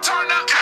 Turn up.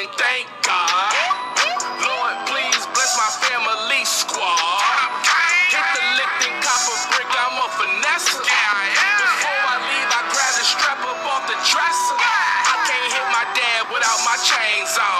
and thank God. Lord, please bless my family squad. Hit the lift and copper brick, I'm a finesse. Before I leave, I grab the strap up off the dresser. I can't hit my dad without my chains on.